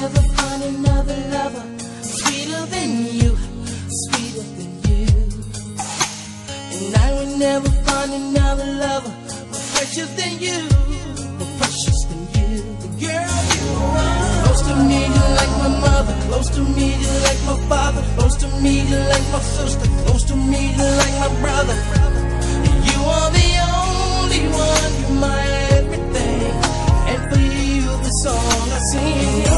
never find another lover sweeter than you, sweeter than you. And I will never find another lover precious than you, more precious than you. Girl, you are close to me, you like my mother, close to me, you like my father, close to me, you like my sister, close to me, you like my brother. You are the only one, you're my everything. And for you, the song I sing.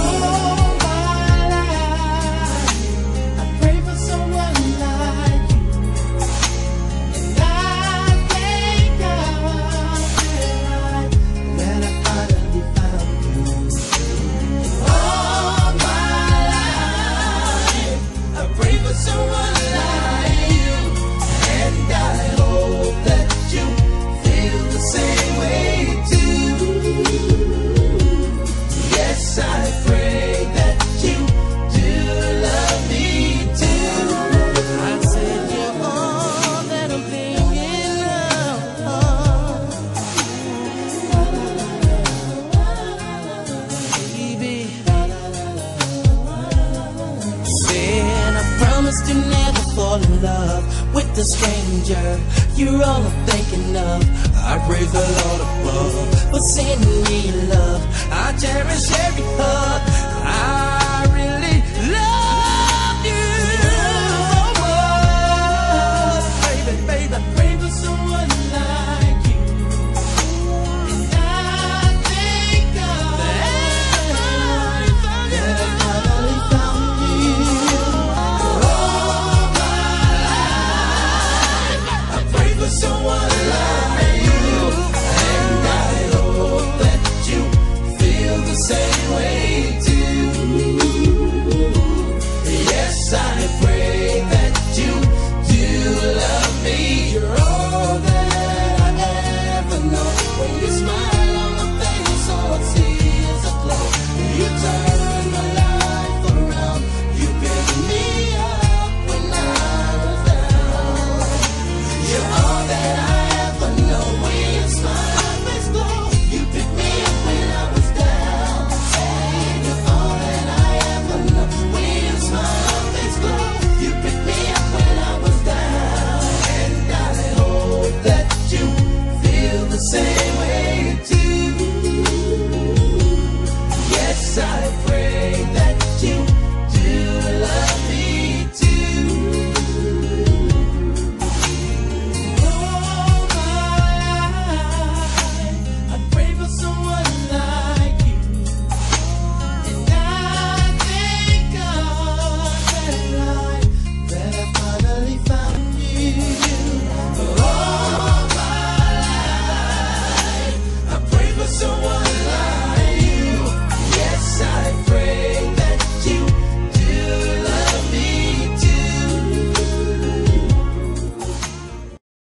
To never fall in love with a stranger. You're all I'm thinking of. I praise the Lord above for sending me love. I cherish every hug. Deus.